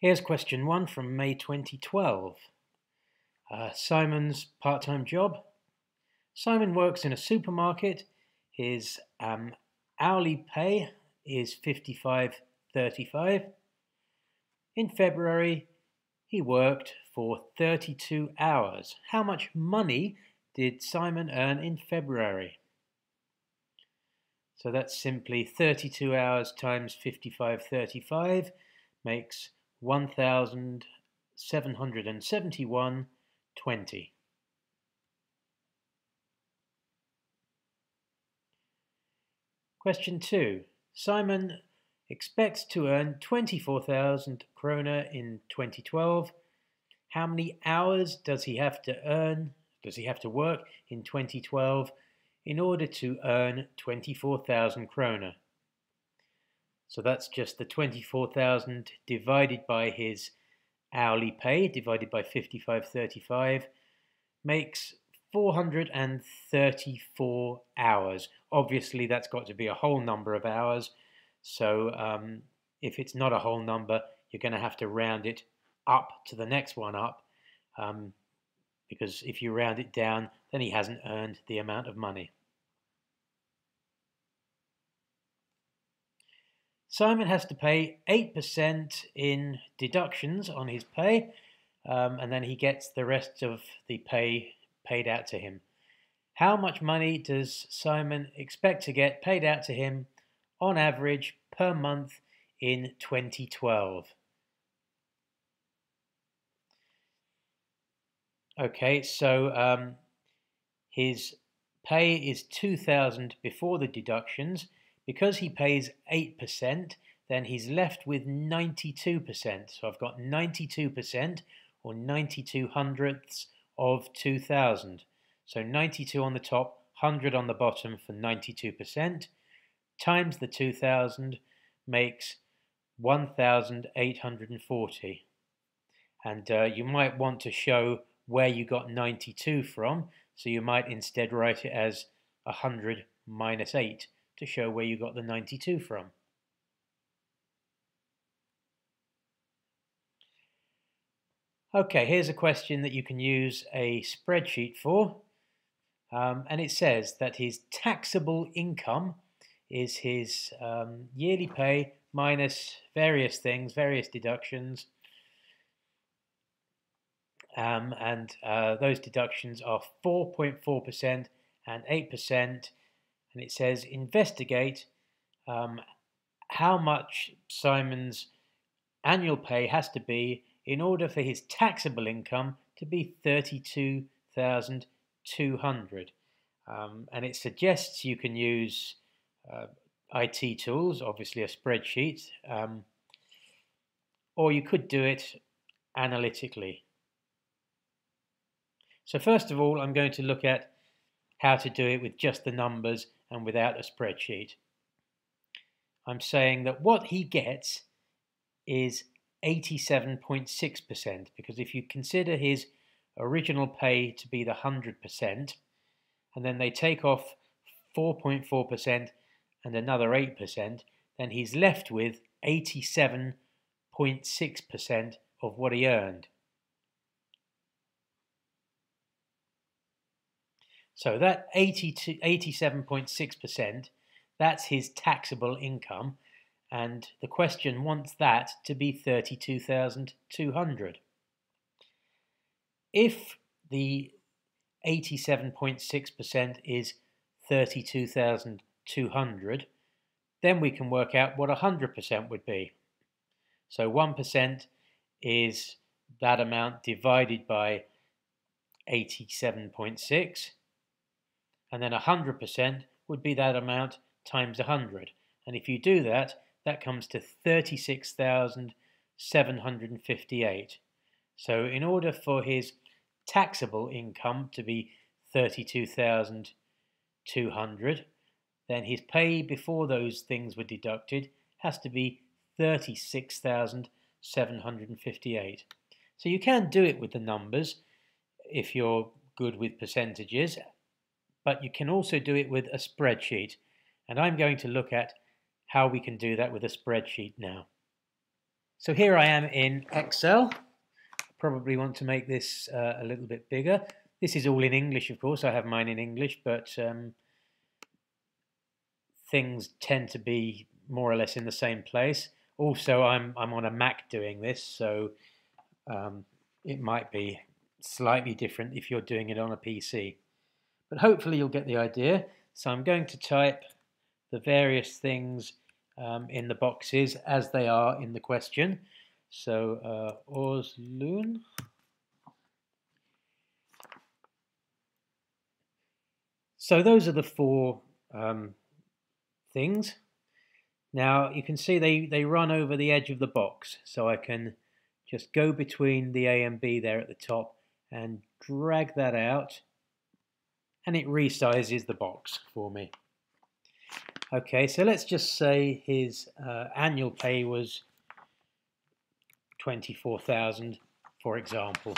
Here's question one from May 2012. Uh, Simon's part time job. Simon works in a supermarket. His um, hourly pay is 55.35. In February, he worked for 32 hours. How much money did Simon earn in February? So that's simply 32 hours times 55.35 makes 1,771.20. Question 2. Simon expects to earn 24,000 krona in 2012. How many hours does he have to earn, does he have to work in 2012 in order to earn 24,000 kronor? So that's just the 24,000 divided by his hourly pay, divided by 55.35, makes 434 hours. Obviously, that's got to be a whole number of hours. So um, if it's not a whole number, you're going to have to round it up to the next one up. Um, because if you round it down, then he hasn't earned the amount of money. Simon has to pay 8% in deductions on his pay, um, and then he gets the rest of the pay paid out to him. How much money does Simon expect to get paid out to him on average per month in 2012? Okay, so um, his pay is 2000 before the deductions because he pays 8%, then he's left with 92%. So I've got 92% or 92 hundredths of 2000. So 92 on the top, 100 on the bottom for 92%, times the 2000 makes 1840. And uh, you might want to show where you got 92 from, so you might instead write it as 100 minus 8 to show where you got the 92 from. Okay, here's a question that you can use a spreadsheet for. Um, and it says that his taxable income is his um, yearly pay minus various things, various deductions. Um, and uh, those deductions are 4.4% and 8% and it says investigate um, how much Simon's annual pay has to be in order for his taxable income to be 32,200. Um, and it suggests you can use uh, IT tools, obviously a spreadsheet, um, or you could do it analytically. So first of all, I'm going to look at how to do it with just the numbers and without a spreadsheet. I'm saying that what he gets is 87.6% because if you consider his original pay to be the 100% and then they take off 4.4% and another 8%, then he's left with 87.6% of what he earned. So that 80 to 87.6%, that's his taxable income. And the question wants that to be 32,200. If the 87.6% is 32,200, then we can work out what 100% would be. So 1% is that amount divided by 87.6 and then 100% would be that amount times 100. And if you do that, that comes to 36,758. So in order for his taxable income to be 32,200, then his pay before those things were deducted has to be 36,758. So you can do it with the numbers if you're good with percentages but you can also do it with a spreadsheet. And I'm going to look at how we can do that with a spreadsheet now. So here I am in Excel. Probably want to make this uh, a little bit bigger. This is all in English, of course. I have mine in English, but um, things tend to be more or less in the same place. Also, I'm I'm on a Mac doing this, so um, it might be slightly different if you're doing it on a PC. But hopefully you'll get the idea. So I'm going to type the various things um, in the boxes as they are in the question. So uh. So those are the four um, things. Now you can see they, they run over the edge of the box. So I can just go between the A and B there at the top and drag that out and it resizes the box for me. Okay, so let's just say his uh, annual pay was 24,000, for example.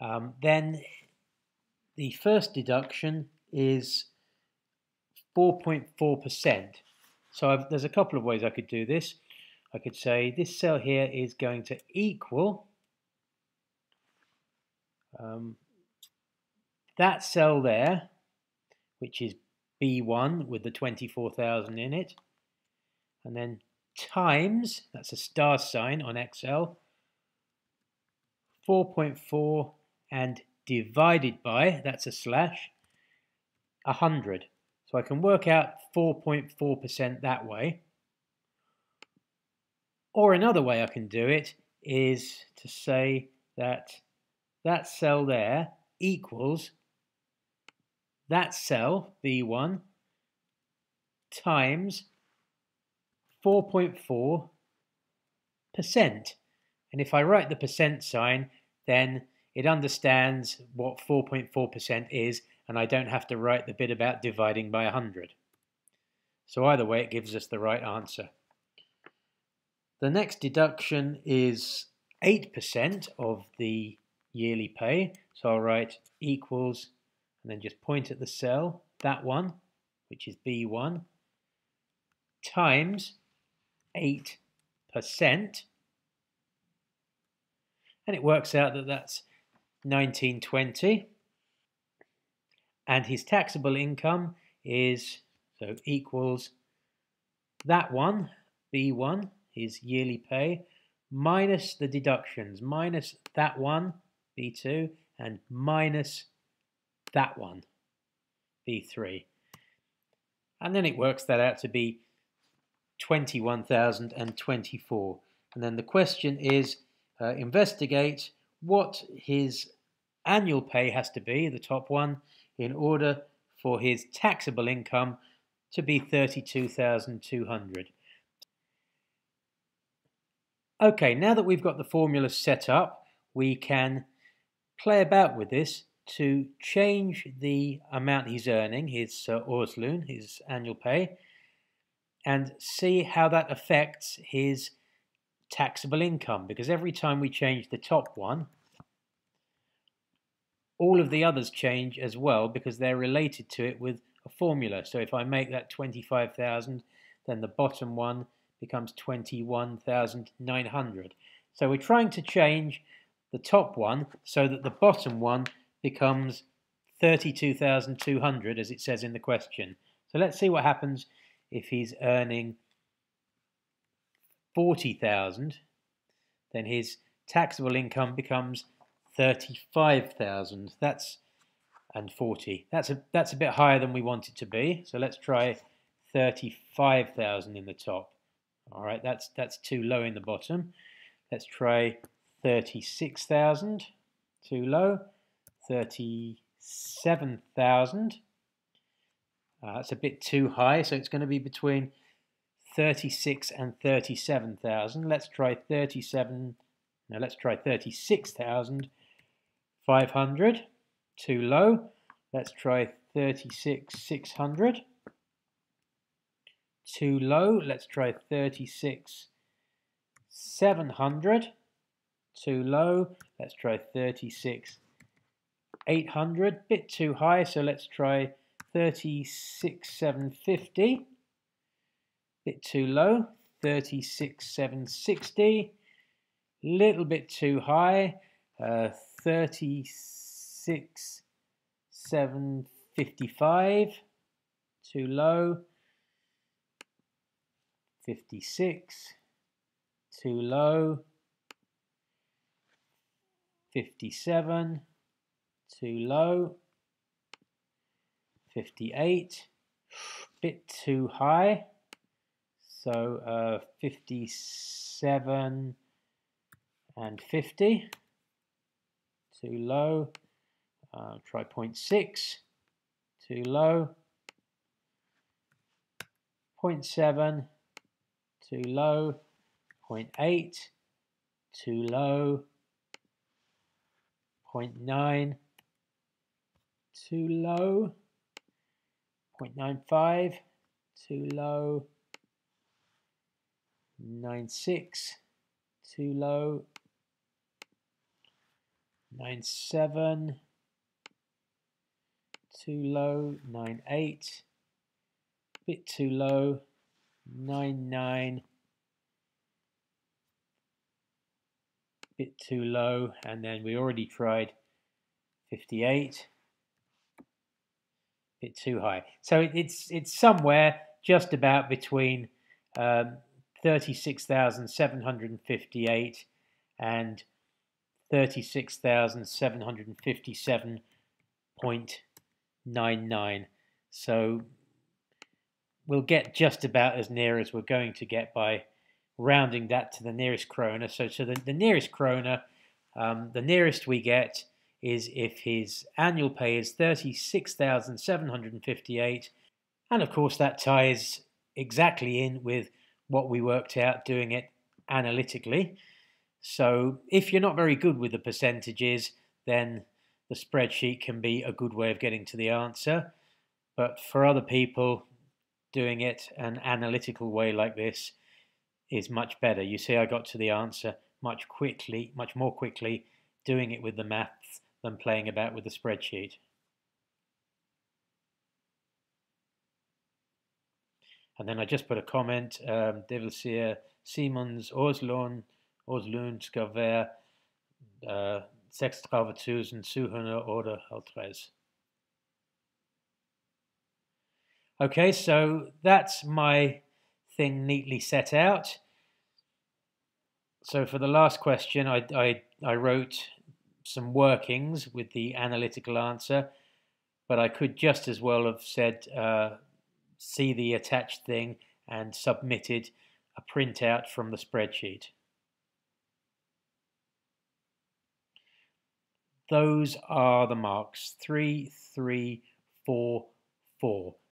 Um, then the first deduction is 4.4%. So I've, there's a couple of ways I could do this. I could say this cell here is going to equal um, that cell there, which is B1 with the 24,000 in it, and then times, that's a star sign on Excel, 4.4 and divided by, that's a slash, 100. So I can work out 4.4% that way. Or another way I can do it is to say that that cell there equals that cell, B1, times 4.4%. And if I write the percent sign, then it understands what 4.4% is, and I don't have to write the bit about dividing by 100. So either way, it gives us the right answer. The next deduction is 8% of the yearly pay. So I'll write equals and then just point at the cell, that one, which is B1, times 8%, and it works out that that's 1920, and his taxable income is, so equals that one, B1, his yearly pay, minus the deductions, minus that one, B2, and minus that one, B3. And then it works that out to be 21,024. And then the question is uh, investigate what his annual pay has to be, the top one, in order for his taxable income to be 32,200. Okay, now that we've got the formula set up, we can play about with this to change the amount he's earning, his uh, his annual pay, and see how that affects his taxable income. Because every time we change the top one, all of the others change as well because they're related to it with a formula. So if I make that 25,000, then the bottom one becomes 21,900. So we're trying to change the top one so that the bottom one becomes 32,200 as it says in the question. So let's see what happens if he's earning 40,000 then his taxable income becomes 35,000 that's and 40 that's a that's a bit higher than we want it to be. So let's try 35,000 in the top. All right that's that's too low in the bottom. Let's try 36,000 too low 37,000. Uh, that's a bit too high, so it's going to be between 36 and 37,000. Let's try 37. Now let's try 36,500. Too low. Let's try 36,600. Too low. Let's try 36,700. Too low. Let's try 36. 800, bit too high, so let's try 36,750. Bit too low, 36,760. Little bit too high. Uh, 36,755. Too low. 56. Too low. 57. Too low. 58. Bit too high. So uh, 57 and 50. Too low. Uh, try 0.6. Too low. 0.7. Too low. 0.8. Too low. 0.9. Too low. 0.95. Too low. 96 too low. 97 too low. 98 bit too low. 99 bit too low. And then we already tried 58 bit too high so it's it's somewhere just about between um, 36,758 and 36,757.99. So we'll get just about as near as we're going to get by rounding that to the nearest krona. So, so the, the nearest krona, um, the nearest we get is if his annual pay is 36,758. And of course, that ties exactly in with what we worked out doing it analytically. So if you're not very good with the percentages, then the spreadsheet can be a good way of getting to the answer. But for other people, doing it an analytical way like this is much better. You see, I got to the answer much quickly, much more quickly, doing it with the maths than playing about with the spreadsheet. And then I just put a comment, um, det vill säga Simons årslön, årslön ska vara uh, 6753. Okay, so that's my thing neatly set out. So for the last question, I, I, I wrote some workings with the analytical answer, but I could just as well have said uh, see the attached thing and submitted a printout from the spreadsheet. Those are the marks, three, three, four, four.